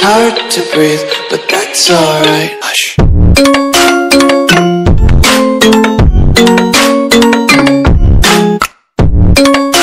It's hard to breathe, but that's alright. Hush. Thank